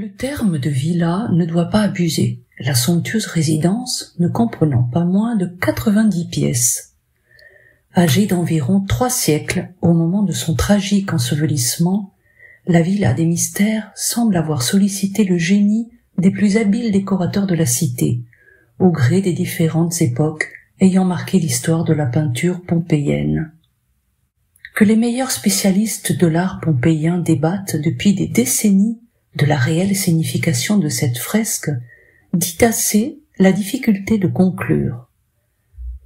Le terme de villa ne doit pas abuser, la somptueuse résidence ne comprenant pas moins de 90 pièces. Âgée d'environ trois siècles au moment de son tragique ensevelissement, la villa des mystères semble avoir sollicité le génie des plus habiles décorateurs de la cité, au gré des différentes époques ayant marqué l'histoire de la peinture pompéienne. Que les meilleurs spécialistes de l'art pompéien débattent depuis des décennies de la réelle signification de cette fresque dit assez la difficulté de conclure.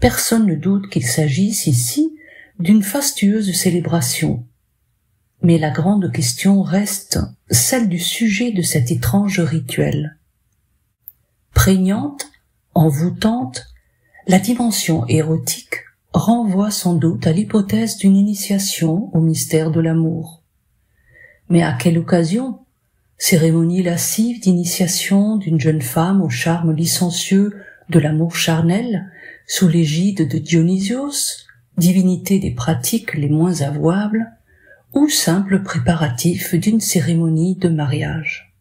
Personne ne doute qu'il s'agisse ici d'une fastueuse célébration. Mais la grande question reste celle du sujet de cet étrange rituel. Prégnante, envoûtante, la dimension érotique renvoie sans doute à l'hypothèse d'une initiation au mystère de l'amour. Mais à quelle occasion cérémonie lascive d'initiation d'une jeune femme au charme licencieux de l'amour charnel, sous l'égide de Dionysios, divinité des pratiques les moins avouables, ou simple préparatif d'une cérémonie de mariage.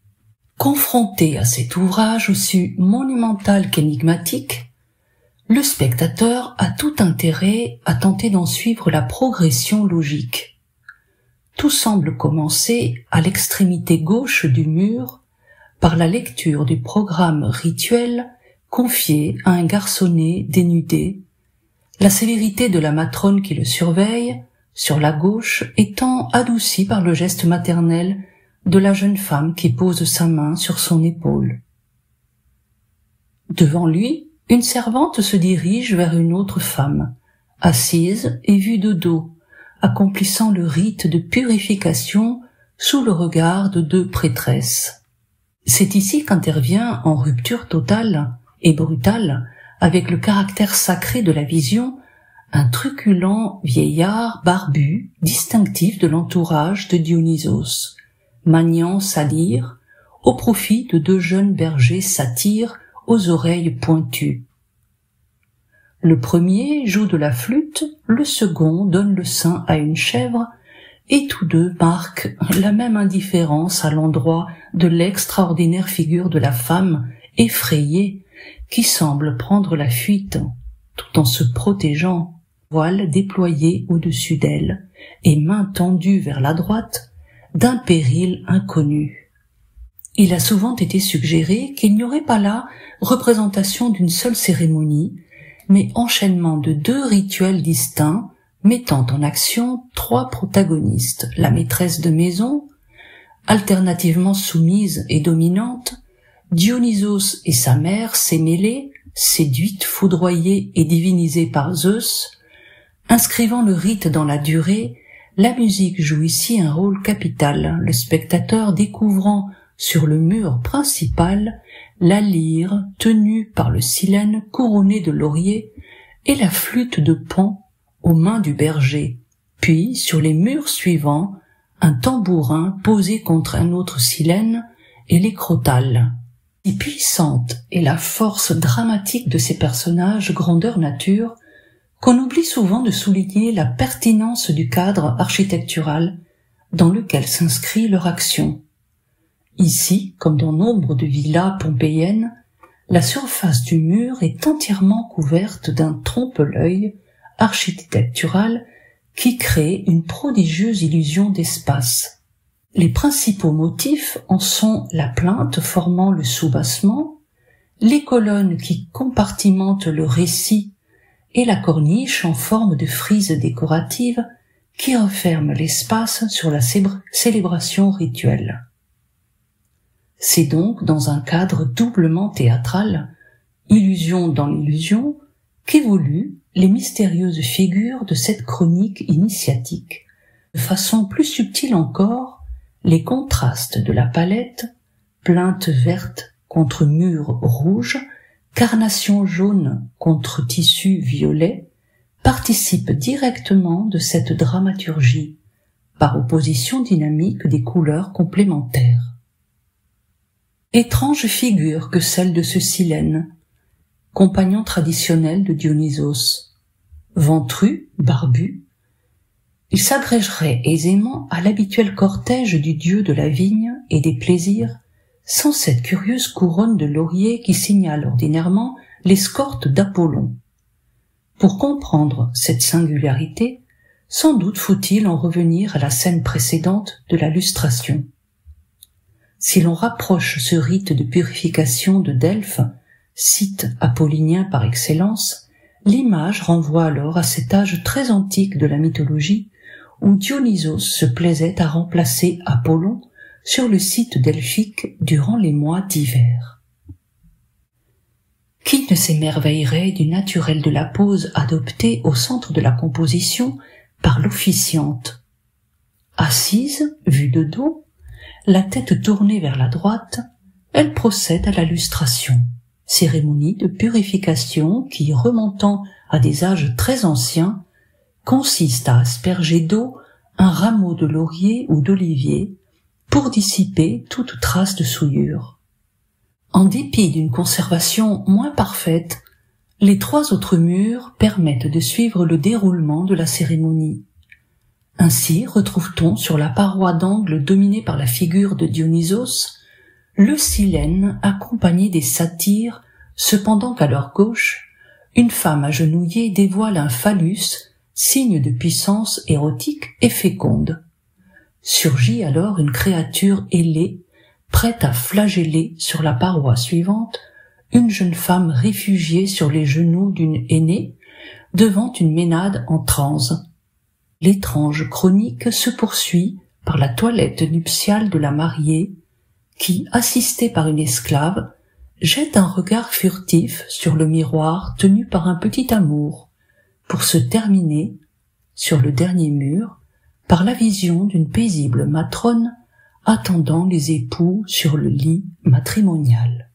Confronté à cet ouvrage aussi monumental qu'énigmatique, le spectateur a tout intérêt à tenter d'en suivre la progression logique tout semble commencer à l'extrémité gauche du mur par la lecture du programme rituel confié à un garçonnet dénudé, la sévérité de la matrone qui le surveille, sur la gauche, étant adoucie par le geste maternel de la jeune femme qui pose sa main sur son épaule. Devant lui, une servante se dirige vers une autre femme, assise et vue de dos, accomplissant le rite de purification sous le regard de deux prêtresses. C'est ici qu'intervient en rupture totale et brutale avec le caractère sacré de la vision un truculent vieillard barbu distinctif de l'entourage de Dionysos, maniant sa lyre au profit de deux jeunes bergers satyres aux oreilles pointues. Le premier joue de la flûte, le second donne le sein à une chèvre, et tous deux marquent la même indifférence à l'endroit de l'extraordinaire figure de la femme effrayée qui semble prendre la fuite tout en se protégeant, voile déployé au-dessus d'elle et main tendue vers la droite d'un péril inconnu. Il a souvent été suggéré qu'il n'y aurait pas là représentation d'une seule cérémonie, mais enchaînement de deux rituels distincts mettant en action trois protagonistes, la maîtresse de maison, alternativement soumise et dominante, Dionysos et sa mère s'émêlés, séduite, foudroyée et divinisée par Zeus, inscrivant le rite dans la durée, la musique joue ici un rôle capital, le spectateur découvrant sur le mur principal la lyre tenue par le silène couronné de laurier et la flûte de pan aux mains du berger, puis sur les murs suivants un tambourin posé contre un autre silène et les crotales. Si puissante est la force dramatique de ces personnages grandeur nature qu'on oublie souvent de souligner la pertinence du cadre architectural dans lequel s'inscrit leur action. Ici, comme dans nombre de villas pompéiennes, la surface du mur est entièrement couverte d'un trompe-l'œil architectural qui crée une prodigieuse illusion d'espace. Les principaux motifs en sont la plainte formant le soubassement, les colonnes qui compartimentent le récit et la corniche en forme de frise décorative qui referme l'espace sur la célébration rituelle. C'est donc dans un cadre doublement théâtral, illusion dans l'illusion, qu'évoluent les mystérieuses figures de cette chronique initiatique. De façon plus subtile encore, les contrastes de la palette, plainte verte contre mur rouge, carnation jaune contre tissu violet, participent directement de cette dramaturgie, par opposition dynamique des couleurs complémentaires. Étrange figure que celle de ce Silène, compagnon traditionnel de Dionysos. Ventru, barbu, il s'agrégerait aisément à l'habituel cortège du dieu de la vigne et des plaisirs sans cette curieuse couronne de laurier qui signale ordinairement l'escorte d'Apollon. Pour comprendre cette singularité, sans doute faut-il en revenir à la scène précédente de la. Si l'on rapproche ce rite de purification de Delphes, site apollinien par excellence, l'image renvoie alors à cet âge très antique de la mythologie où Dionysos se plaisait à remplacer Apollon sur le site delphique durant les mois d'hiver. Qui ne s'émerveillerait du naturel de la pose adoptée au centre de la composition par l'officiante? Assise, vue de dos, la tête tournée vers la droite, elle procède à la lustration, cérémonie de purification qui, remontant à des âges très anciens, consiste à asperger d'eau un rameau de laurier ou d'olivier pour dissiper toute trace de souillure. En dépit d'une conservation moins parfaite, les trois autres murs permettent de suivre le déroulement de la cérémonie. Ainsi retrouve-t-on sur la paroi d'angle dominée par la figure de Dionysos le silène accompagné des satyres, cependant qu'à leur gauche, une femme agenouillée dévoile un phallus, signe de puissance érotique et féconde. Surgit alors une créature ailée, prête à flageller sur la paroi suivante une jeune femme réfugiée sur les genoux d'une aînée devant une ménade en transe l'étrange chronique se poursuit par la toilette nuptiale de la mariée, qui, assistée par une esclave, jette un regard furtif sur le miroir tenu par un petit amour, pour se terminer, sur le dernier mur, par la vision d'une paisible matrone attendant les époux sur le lit matrimonial.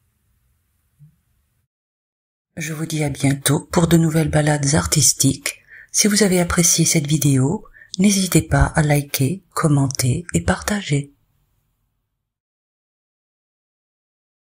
Je vous dis à bientôt pour de nouvelles balades artistiques si vous avez apprécié cette vidéo, n'hésitez pas à liker, commenter et partager.